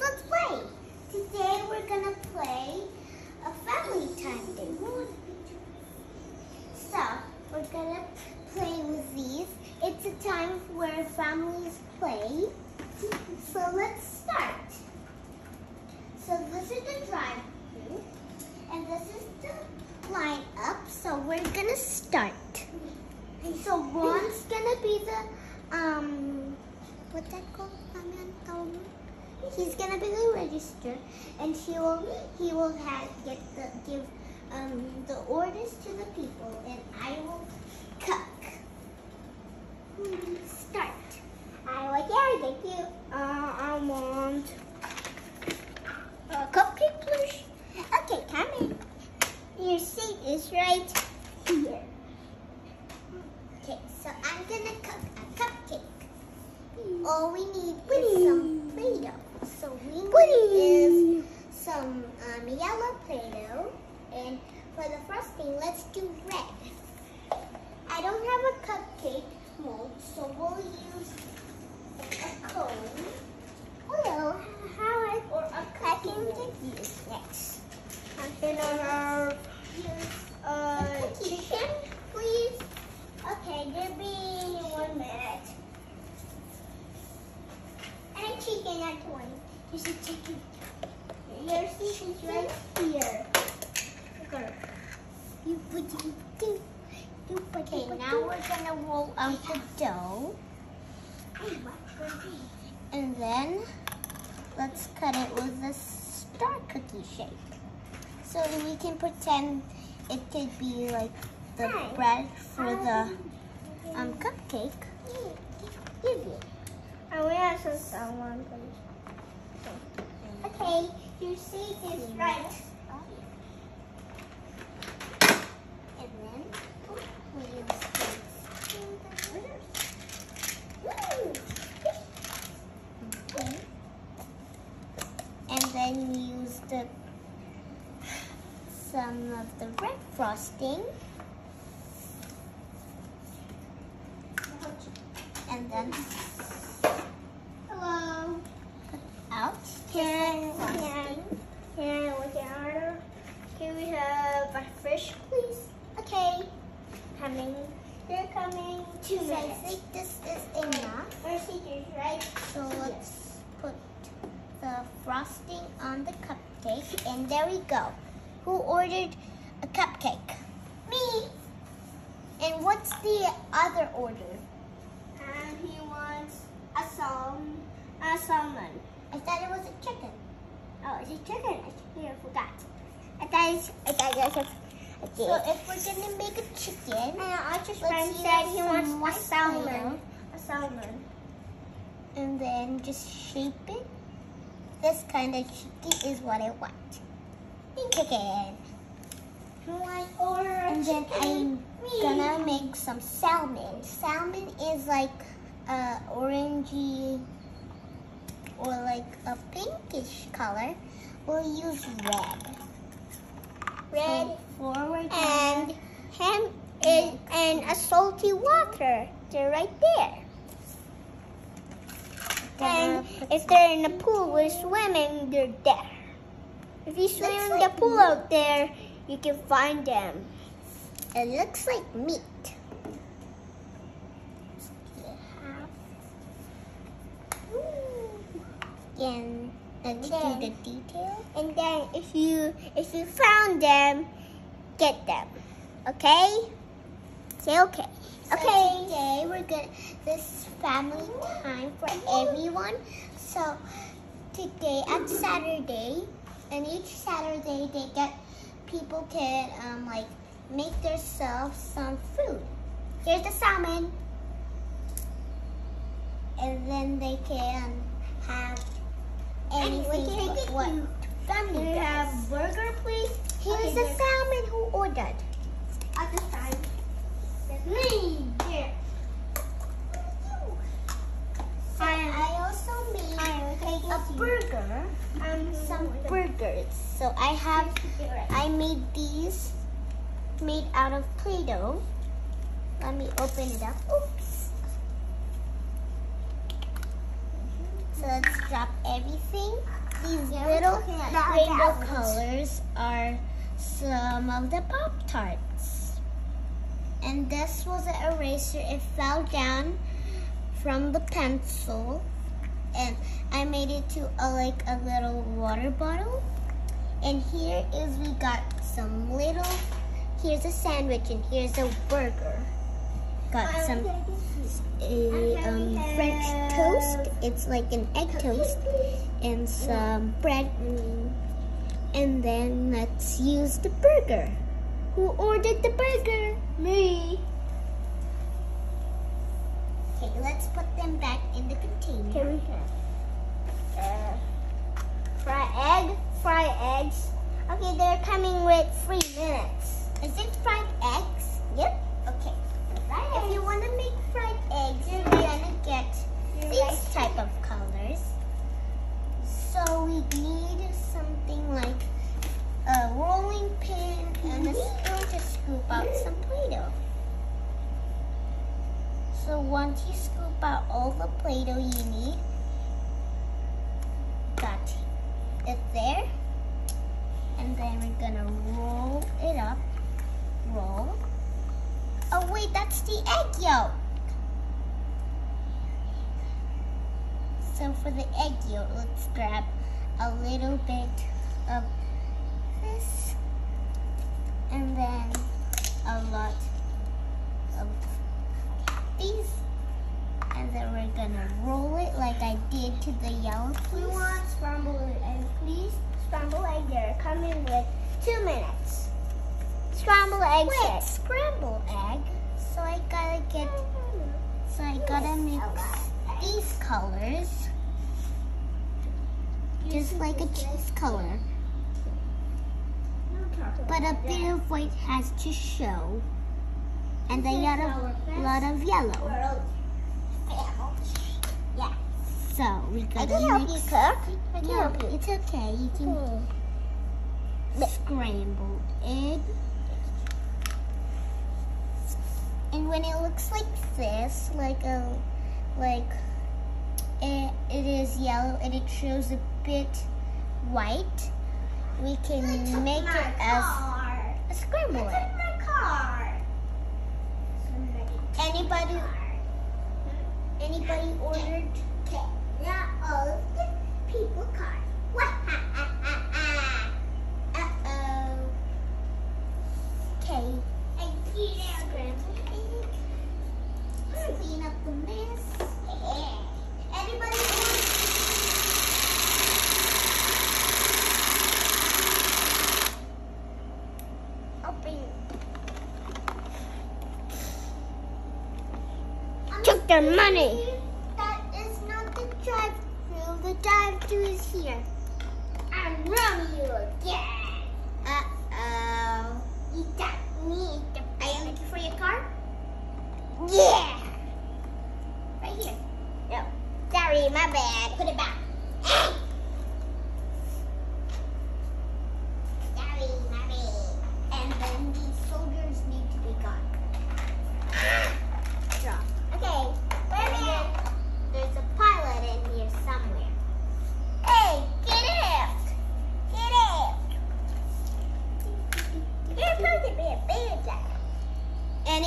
Let's play. Today we're gonna play a family time game. So we're gonna play with these. It's a time where families play. So let's start. So this is the drive and this is the line up. So we're gonna start. And so Ron's gonna be the um what's that called? He's gonna be the register, and he will he will have get the give um the orders to the people, and I will cook. Start. I like yeah, thank you. Uh, I want a cupcake, please. Okay, come in. Your seat is right here. Okay, so I'm gonna cook a cupcake. All we need is some Play-Doh. So we need is some um, yellow Play-Doh. And for the frosting, let's do red. I don't have a cupcake mold, so we'll use a cone. Well, how I or a cookie mold. use next. I'm gonna have uh, chicken, please. Okay, give me one minute. And a chicken at one. There's a chicken. Your seat is right here. Okay. You put you do. You put okay, now we're gonna roll out the dough. And then let's cut it with a star cookie shape. So we can pretend it could be like the bread for the um, cupcake. Give you. And we have some please. Okay, you seat is right. And then we use Okay. And then use the some of the red frosting. And then hello out. Can, can, can we can order? Can we have a fish, please? Okay, Coming. They're coming. Two so I think this is enough. Seat is right. So let's put the frosting on the cupcake, and there we go. Who ordered a cupcake? Me. And what's the other order? And he wants a salmon. A salmon. I thought it was a chicken. Oh, it's a chicken. I forgot. I thought it's, I thought it was a okay. So if we're gonna make a chicken, And just friend said he wants a salmon. Play-Doh. A salmon. and then just shape it, this kind of chicken is what I want. Chicken. And then I'm gonna make some salmon. Salmon is like uh, orangey or like a pinkish color. We'll use red. Red So forward and ham is and a salty water. They're right there. And if they're in the pool we're swimming, they're there. If you swim in the like pool out there, you can find them. It looks like meat. And let's do Then- the detail. And then if you if you found them, get them. Okay? Say okay. So Okay. today we're gonna this is family time for everyone. So today at Saturday, and each Saturday they get people can um like make themselves some food. Here's the salmon, and then they can have And we anything can but what you- Can we does. have burger, please? Here's Okay, the salmon who ordered. At this time. Me. Here. So I also made I a you. burger, Um, some burgers. So I have, I made these made out of Play-Doh. Let me open it up. Oops. So let's drop everything. These little rainbow colors are some of the Pop Tarts. And this was an eraser. It fell down from the pencil. And I made it to a, like a little water bottle. And here is we got some little, here's a sandwich and here's a burger. Got some um, French toast. It's like an egg toast and some bread. And then let's use the burger. Who ordered the burger? Me. Okay, let's put them back in the container. Can we uh, fry egg? Fry eggs. Okay, they're coming with three minutes. Is it fried eggs? Yep. Okay. Fried If you eggs. want to make fried eggs, you're You're gonna get You're these right. type of colors. So we need something like a rolling pin and a spoon to scoop out some Play-Doh. So once you scoop out all the Play-Doh you need, got it there. And then we're gonna roll it up. Roll. Oh wait, that's the egg yolk. So for the egg yolk, let's grab a little bit of this and then a lot of these. And then we're gonna roll it like I did to the yellow We piece. want scrambled egg, please. Scrambled egg, they're coming with two minutes. Scrambled egg Wait, set. scrambled egg. So I gotta get, so I gotta mix these colors. Just like a cheese color. But a bit of white has to show. And a lot of, lot of yellow. Yeah. So we I gotta can help you mix. cook. I can No, help you. it's okay. You can hmm. scrambled egg. And when it looks like this, like a, like it, it is yellow and it shows a bit white, we can make it as a scrambled egg. my car. Anybody, anybody ordered? Not all of the people car. Uh-oh. Okay. I see that, Grandpa. Clean up the mess. Anybody Open. Took their money? That is not the drive-through. The drive-through is here. I'm running you again. Uh-oh. You got me. Are you looking for your car? Yeah. Right here. No. Sorry, my bad. Put it back. Sorry, my bad. And then these soldiers need to be gone. Drop. Okay. Wait a minute. There's a pilot in here somewhere. Hey, get out. Get out. You're supposed to be a bad guy.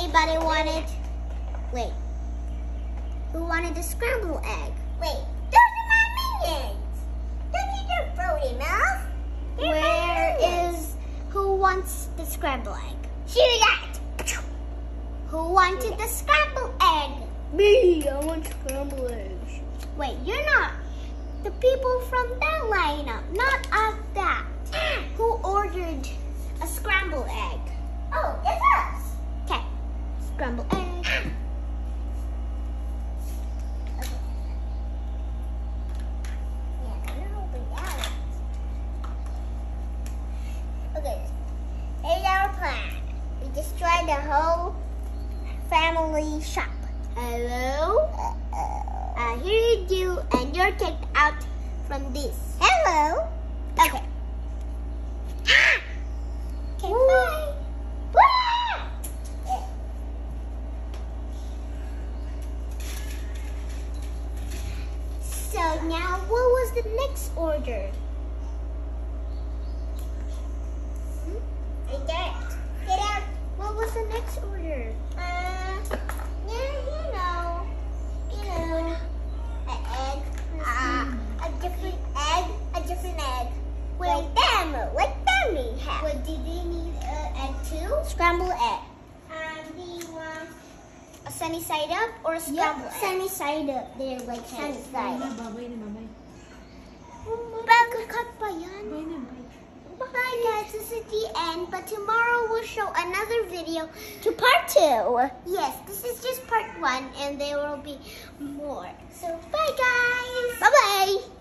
Anybody wanted? Wait. Who wanted the scrambled egg? Wait, those are my minions. Don't you just throw them? They're Where is who wants the scrambled egg? Shoot that. Who wanted the scrambled egg? Me, I want scrambled eggs. Wait, you're not the people from that lineup, not of that. Who ordered a scrambled egg? Oh, us. The Alex. Okay, here's our plan. We destroy the whole family shop. Hello? Uh, here you do, and you're kicked out from this. Hello. Okay, bye. Bye. Yeah. So now, what was the next order? sunny side up or Yep, scrambled? Sunny side up. They're like sunny side babay na, babay. Magkakat pa yan. Bye na, bye. Bye guys, this is the end, but tomorrow we'll show another video to part two. Yes, this is just part one and there will be more. So bye guys. Bye bye.